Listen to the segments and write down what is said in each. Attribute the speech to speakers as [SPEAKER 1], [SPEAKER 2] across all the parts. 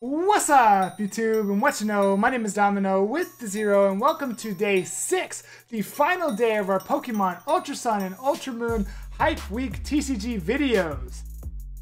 [SPEAKER 1] What's up, YouTube, and what you know? My name is Domino with the Zero, and welcome to day six, the final day of our Pokemon Ultra Sun and Ultra Moon Hype Week TCG videos.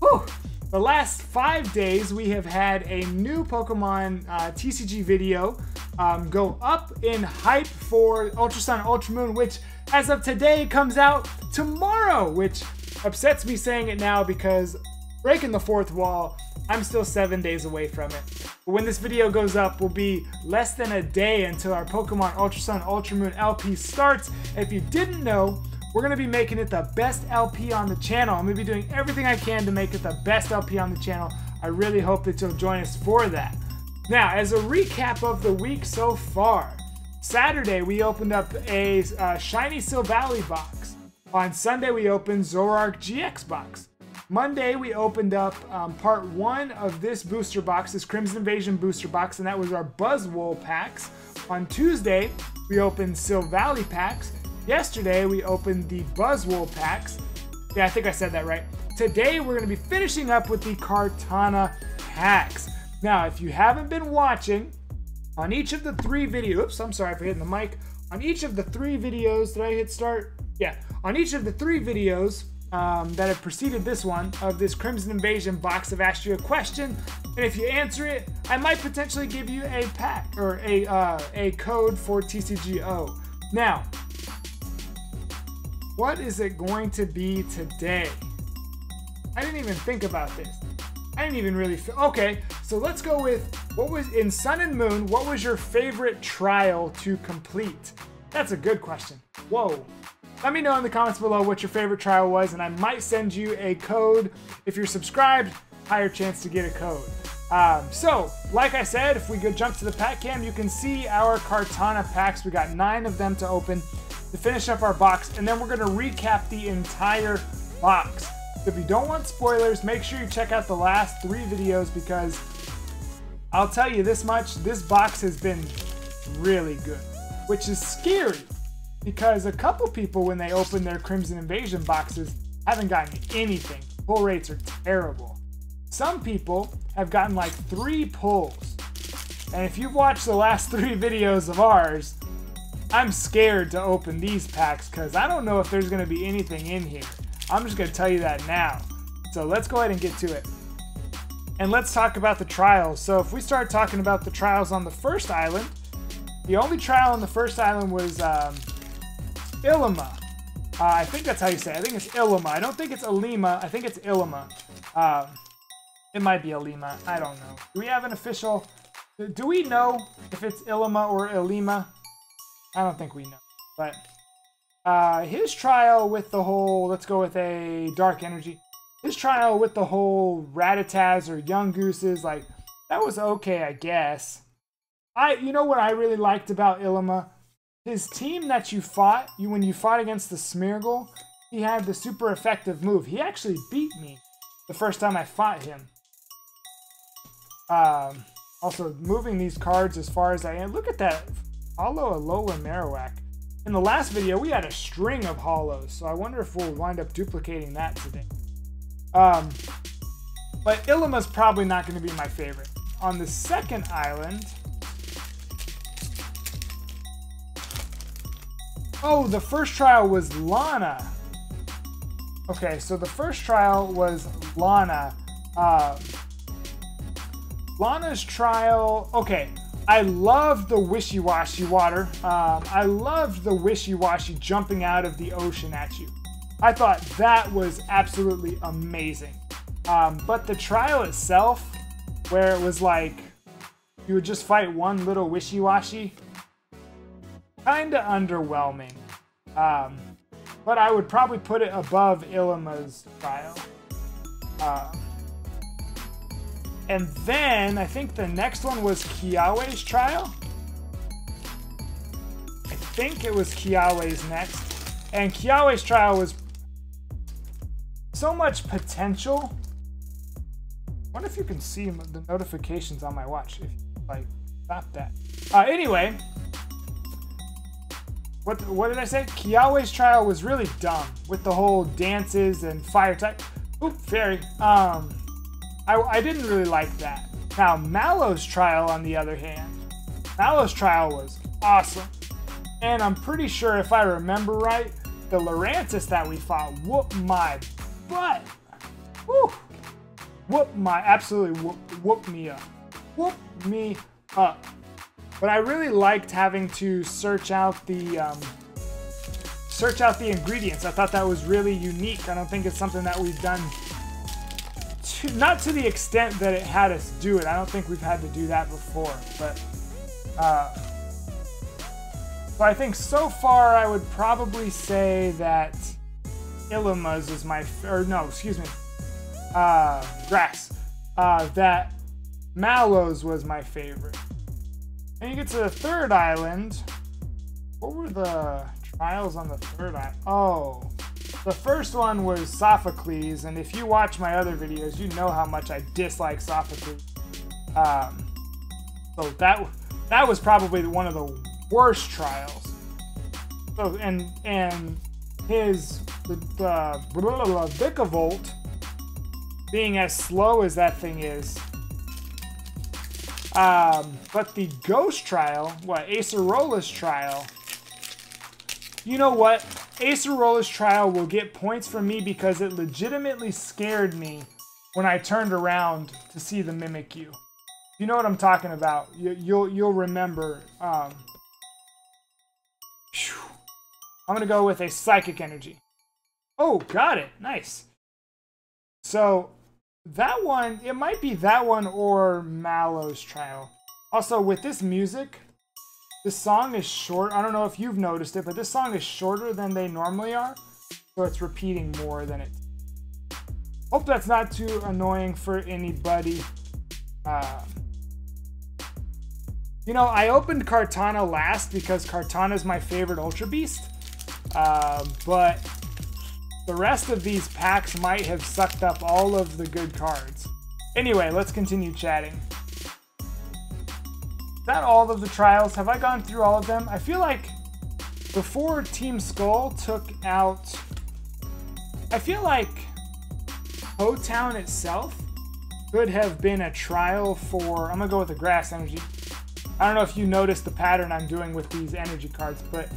[SPEAKER 1] Whew. The last five days, we have had a new Pokemon uh, TCG video um, go up in hype for Ultra Sun, Ultra Moon, which as of today comes out tomorrow, which upsets me saying it now because breaking the fourth wall, I'm still seven days away from it. But when this video goes up, will be less than a day until our Pokemon Ultra Sun, Ultra Moon LP starts. if you didn't know, we're going to be making it the best LP on the channel. I'm to be doing everything I can to make it the best LP on the channel. I really hope that you'll join us for that. Now, as a recap of the week so far, Saturday we opened up a uh, Shiny Silvally box. On Sunday we opened Zoroark GX box. Monday we opened up um, part one of this booster box, this Crimson Invasion booster box, and that was our Buzzwole packs. On Tuesday we opened Silvally packs. Yesterday we opened the Buzzwole packs. Yeah, I think I said that right. Today we're going to be finishing up with the Kartana packs. Now, if you haven't been watching, on each of the three videos, oops, I'm sorry for hitting the mic. On each of the three videos, did I hit start? Yeah. On each of the three videos um, that have preceded this one of this Crimson Invasion box, I've asked you a question, and if you answer it, I might potentially give you a pack or a uh, a code for TCGO. Now, what is it going to be today? I didn't even think about this. I didn't even really feel. Okay, so let's go with what was in Sun and Moon. What was your favorite trial to complete? That's a good question. Whoa. Let me know in the comments below what your favorite trial was, and I might send you a code. If you're subscribed, higher chance to get a code. Um, so, like I said, if we go jump to the pack cam, you can see our Kartana packs. We got nine of them to open to finish up our box, and then we're gonna recap the entire box. If you don't want spoilers, make sure you check out the last three videos because I'll tell you this much, this box has been really good, which is scary because a couple people, when they open their Crimson Invasion boxes, haven't gotten anything. Pull rates are terrible. Some people have gotten like three pulls. And if you've watched the last three videos of ours, I'm scared to open these packs because I don't know if there's going to be anything in here. I'm just going to tell you that now. So let's go ahead and get to it. And let's talk about the trials. So if we start talking about the trials on the first island, the only trial on the first island was um, Ilima. Uh, I think that's how you say it. I think it's Ilima. I don't think it's Alima. I think it's Ilima. Um, it might be Alima. I don't know. Do we have an official... Do we know if it's Ilima or Ilima? I don't think we know. But uh, his trial with the whole, let's go with a dark energy. His trial with the whole Rattatas or Yungooses, like, that was okay, I guess. I, you know what I really liked about Ilima? His team that you fought, you when you fought against the Smeargle, he had the super effective move. He actually beat me the first time I fought him. Um, also, moving these cards as far as I am. Look at that. Holo Alola Marowak. In the last video, we had a string of holos, so I wonder if we'll wind up duplicating that today. Um, but Ilima's probably not going to be my favorite. On the second island... Oh, the first trial was Lana. Okay, so the first trial was Lana. Um, Lana's trial... Okay, I loved the wishy-washy water. Um, I loved the wishy-washy jumping out of the ocean at you. I thought that was absolutely amazing. Um, but the trial itself, where it was like you would just fight one little wishy-washy, kind of underwhelming. Um, but I would probably put it above Ilima's trial. Um, and then I think the next one was Kiawe's trial. I think it was Kiawe's next. And Kiawe's trial was so much potential. I wonder if you can see the notifications on my watch. If you, like, stop that. Uh, anyway, what what did I say? Kiawe's trial was really dumb with the whole dances and fire type. Oop, fairy. Um, I, I didn't really like that. Now, Mallow's trial, on the other hand, Mallow's trial was awesome. And I'm pretty sure, if I remember right, the Lurantis that we fought whooped my butt. Woo! Whoop my, absolutely whoop, whoop me up. Whoop me up. But I really liked having to search out the um, search out the ingredients. I thought that was really unique. I don't think it's something that we've done to, not to the extent that it had us do it. I don't think we've had to do that before, but uh, so I think so far I would probably say that Ilima's is my, or no, excuse me, uh, Grass. Uh, that Mallow's was my favorite. And you get to the third island. What were the trials on the third island? Oh, the first one was Sophocles, and if you watch my other videos, you know how much I dislike Sophocles. Um, so that that was probably one of the worst trials. So and and his the, the Vikavolt being as slow as that thing is. Um, but the Ghost trial, what Acerolas trial, you know what? Acerolas trial will get points from me because it legitimately scared me when I turned around to see the Mimikyu. You You know what I'm talking about. You, will you'll, you'll remember. Um, I'm gonna go with a psychic energy. Oh, got it. Nice. So that one, it might be that one or Mallow's trial. Also, with this music, this song is short. I don't know if you've noticed it, but this song is shorter than they normally are. So it's repeating more than it. Hope that's not too annoying for anybody. Uh, you know, I opened Kartana last because Kartana is my favorite Ultra Beast. Uh, but the rest of these packs might have sucked up all of the good cards. Anyway, let's continue chatting. Is that all of the trials? Have I gone through all of them? I feel like before Team Skull took out... I feel like Po Town itself could have been a trial for... I'm going to go with the Grass Energy. I don't know if you noticed the pattern I'm doing with these energy cards, but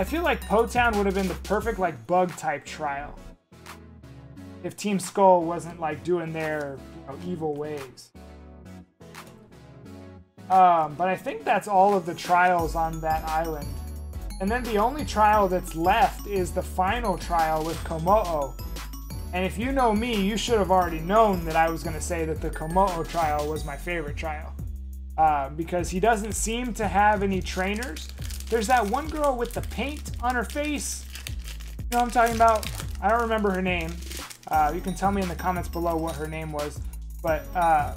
[SPEAKER 1] I feel like Po Town would have been the perfect like bug type trial. If Team Skull wasn't like doing their you know, evil ways. Um, but I think that's all of the trials on that island. And then the only trial that's left is the final trial with Kommo-o. And if you know me, you should have already known that I was going to say that the Kommo-o trial was my favorite trial. Uh, because he doesn't seem to have any trainers. There's that one girl with the paint on her face. You know what I'm talking about? I don't remember her name. Uh, you can tell me in the comments below what her name was. But uh,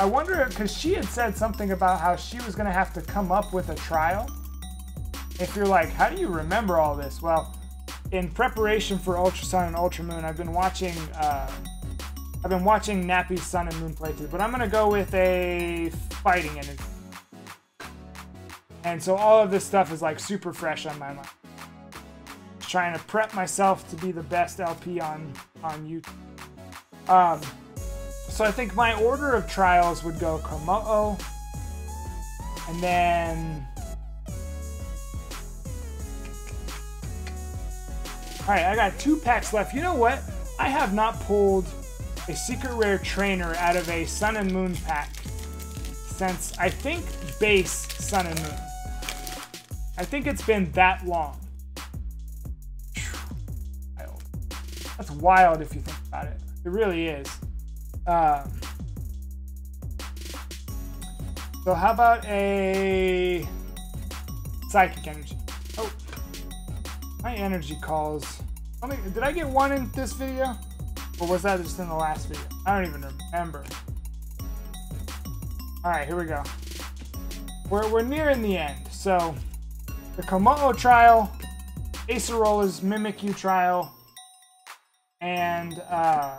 [SPEAKER 1] I wonder, because she had said something about how she was going to have to come up with a trial. If you're like, how do you remember all this? Well, in preparation for Ultra Sun and Ultra Moon, I've been watching. Uh, I've been watching Nappy's Sun and Moon playthrough, but I'm gonna go with a fighting energy. And so all of this stuff is like super fresh on my mind. Just trying to prep myself to be the best LP on on YouTube. Um, so I think my order of trials would go Kommo-o, and then... Alright, I got two packs left. You know what? I have not pulled a secret rare trainer out of a Sun and Moon pack since, I think, base Sun and Moon. I think it's been that long. That's wild if you think about it. It really is. Um, so how about a psychic energy? Oh, my energy calls. Me, did I get one in this video? Or was that just in the last video? I don't even remember. Alright, here we go. We're, we're nearing the end. So, the Kommo-o trial, Acerola's Mimikyu trial, and uh,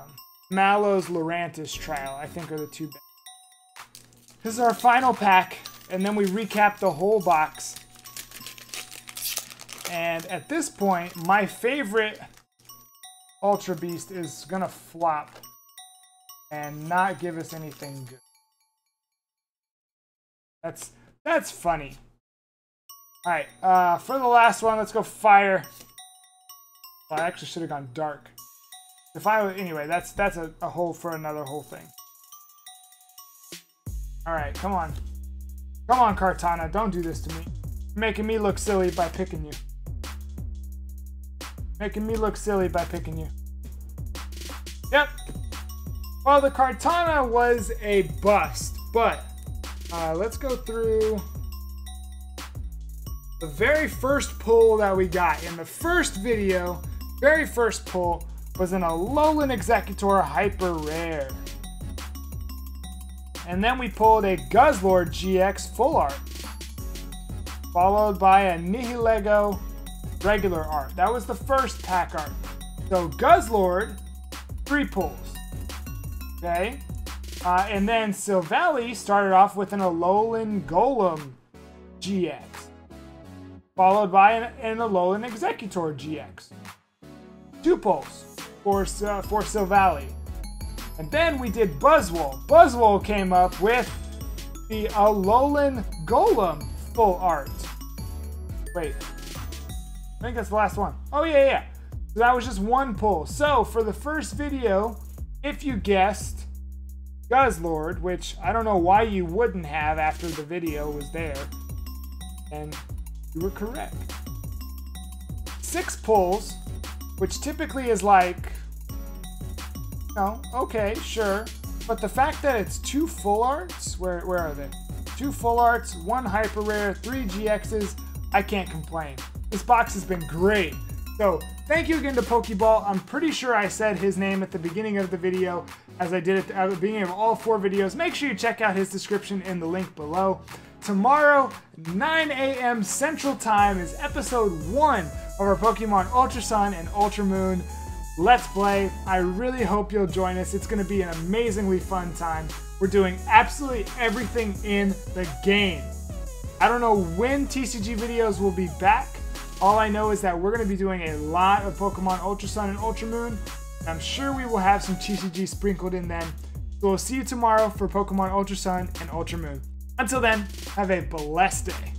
[SPEAKER 1] Mallow's Lurantis trial, I think are the two best. This is our final pack, and then we recap the whole box. And at this point, my favorite Ultra Beast is gonna flop. and not give us anything good. That's that's funny. All right, uh, for the last one, let's go fire. Well, I actually should have gone dark. If I anyway, that's that's a, a whole for another whole thing. All right, come on, come on, Kartana, don't do this to me. You're making me look silly by picking you. Making me look silly by picking you. Yep. Well, the Kartana was a bust, but uh, let's go through the very first pull that we got. In the first video, very first pull was an Alolan Exeggutor Hyper Rare. And then we pulled a Guzzlord GX Full Art, followed by a Nihilego regular art. That was the first pack art. So Guzzlord, three pulls. Okay. Uh, and then Silvally started off with an Alolan Golem GX, followed by an, an Alolan Exeggutor GX. Two pulls for, uh, for Silvally. And then we did Buzzwole. Buzzwole came up with the Alolan Golem full art. Wait, I think that's the last one. Oh, yeah, yeah. So that was just one pull. So for the first video, if you guessed Guzzlord, which I don't know why you wouldn't have after the video was there, and you were correct. Six pulls, which typically is like, no, okay, sure. But the fact that it's two full arts, where, where are they? Two full arts, one hyper rare, three GXs, I can't complain. This box has been great. So thank you again to Pokeball. I'm pretty sure I said his name at the beginning of the video as I did at the beginning of all four videos. Make sure you check out his description in the link below. Tomorrow, 9 a.m. Central Time is episode one of our Pokemon Ultra Sun and Ultra Moon Let's Play. I really hope you'll join us. It's going to be an amazingly fun time. We're doing absolutely everything in the game. I don't know when TCG videos will be back, all I know is that we're going to be doing a lot of Pokemon Ultra Sun and Ultra Moon. I'm sure we will have some TCG sprinkled in then. So we'll see you tomorrow for Pokemon Ultra Sun and Ultra Moon. Until then, have a blessed day.